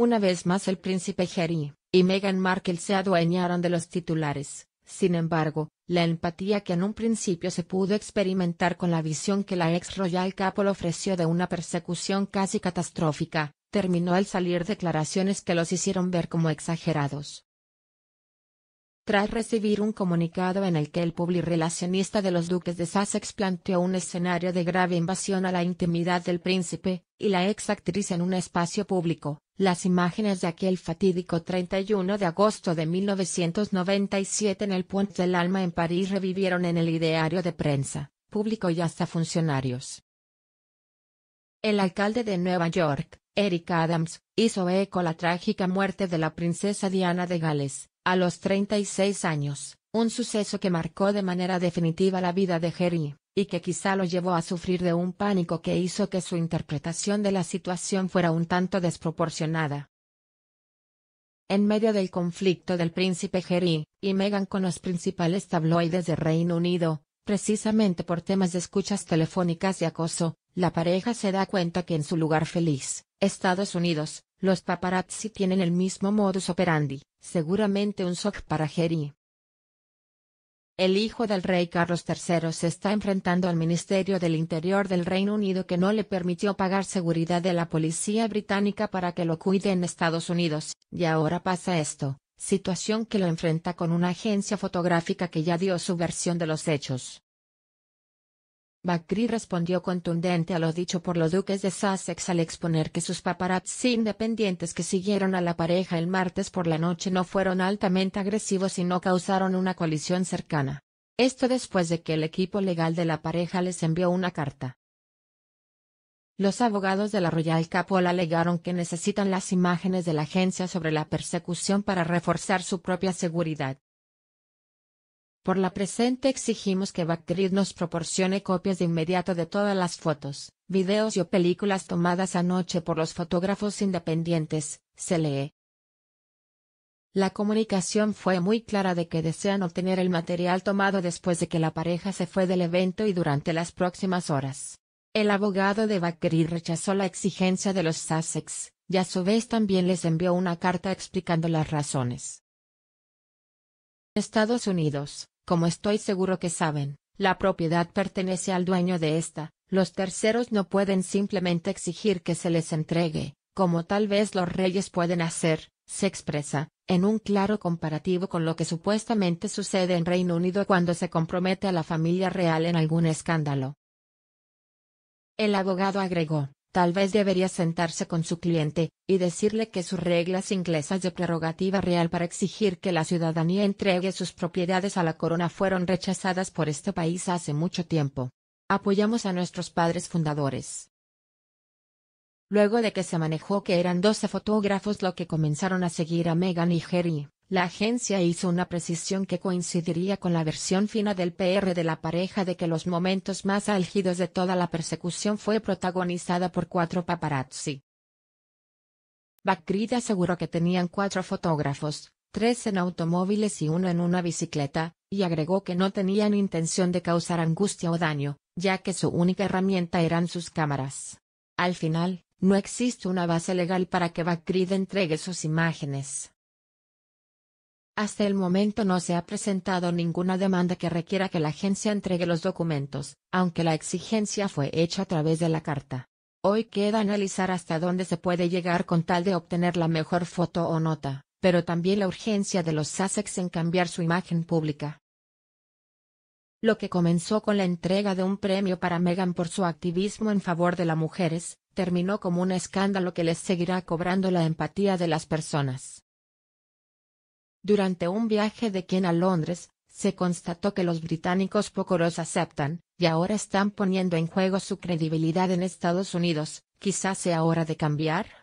Una vez más el príncipe Harry y Meghan Markle se adueñaron de los titulares. Sin embargo, la empatía que en un principio se pudo experimentar con la visión que la ex Royal Couple ofreció de una persecución casi catastrófica, terminó al salir declaraciones que los hicieron ver como exagerados. Tras recibir un comunicado en el que el publirelacionista de los duques de Sussex planteó un escenario de grave invasión a la intimidad del príncipe, y la ex actriz en un espacio público, las imágenes de aquel fatídico 31 de agosto de 1997 en el Puente del Alma en París revivieron en el ideario de prensa, público y hasta funcionarios. El alcalde de Nueva York, Eric Adams, hizo eco la trágica muerte de la princesa Diana de Gales, a los 36 años, un suceso que marcó de manera definitiva la vida de Harry, y que quizá lo llevó a sufrir de un pánico que hizo que su interpretación de la situación fuera un tanto desproporcionada. En medio del conflicto del príncipe Harry y Meghan con los principales tabloides de Reino Unido, precisamente por temas de escuchas telefónicas y acoso, la pareja se da cuenta que en su lugar feliz, Estados Unidos, los paparazzi tienen el mismo modus operandi, seguramente un shock para Jerry. El hijo del rey Carlos III se está enfrentando al Ministerio del Interior del Reino Unido que no le permitió pagar seguridad de la policía británica para que lo cuide en Estados Unidos, y ahora pasa esto, situación que lo enfrenta con una agencia fotográfica que ya dio su versión de los hechos. Bakri respondió contundente a lo dicho por los duques de Sussex al exponer que sus paparazzi independientes que siguieron a la pareja el martes por la noche no fueron altamente agresivos y no causaron una colisión cercana. Esto después de que el equipo legal de la pareja les envió una carta. Los abogados de la Royal Couple alegaron que necesitan las imágenes de la agencia sobre la persecución para reforzar su propia seguridad. Por la presente exigimos que Backgrid nos proporcione copias de inmediato de todas las fotos, videos y películas tomadas anoche por los fotógrafos independientes, se lee. La comunicación fue muy clara de que desean obtener el material tomado después de que la pareja se fue del evento y durante las próximas horas. El abogado de Backgrid rechazó la exigencia de los Sussex, y a su vez también les envió una carta explicando las razones. Estados Unidos, como estoy seguro que saben, la propiedad pertenece al dueño de esta, los terceros no pueden simplemente exigir que se les entregue, como tal vez los reyes pueden hacer, se expresa, en un claro comparativo con lo que supuestamente sucede en Reino Unido cuando se compromete a la familia real en algún escándalo. El abogado agregó, Tal vez debería sentarse con su cliente, y decirle que sus reglas inglesas de prerrogativa real para exigir que la ciudadanía entregue sus propiedades a la corona fueron rechazadas por este país hace mucho tiempo. Apoyamos a nuestros padres fundadores. Luego de que se manejó que eran 12 fotógrafos lo que comenzaron a seguir a Meghan y Harry, la agencia hizo una precisión que coincidiría con la versión fina del PR de la pareja de que los momentos más álgidos de toda la persecución fue protagonizada por cuatro paparazzi. Bakrid aseguró que tenían cuatro fotógrafos, tres en automóviles y uno en una bicicleta, y agregó que no tenían intención de causar angustia o daño, ya que su única herramienta eran sus cámaras. Al final, no existe una base legal para que Bakrid entregue sus imágenes. Hasta el momento no se ha presentado ninguna demanda que requiera que la agencia entregue los documentos, aunque la exigencia fue hecha a través de la carta. Hoy queda analizar hasta dónde se puede llegar con tal de obtener la mejor foto o nota, pero también la urgencia de los Sussex en cambiar su imagen pública. Lo que comenzó con la entrega de un premio para Meghan por su activismo en favor de las mujeres, terminó como un escándalo que les seguirá cobrando la empatía de las personas. Durante un viaje de quien a Londres, se constató que los británicos poco los aceptan, y ahora están poniendo en juego su credibilidad en Estados Unidos, quizás sea hora de cambiar.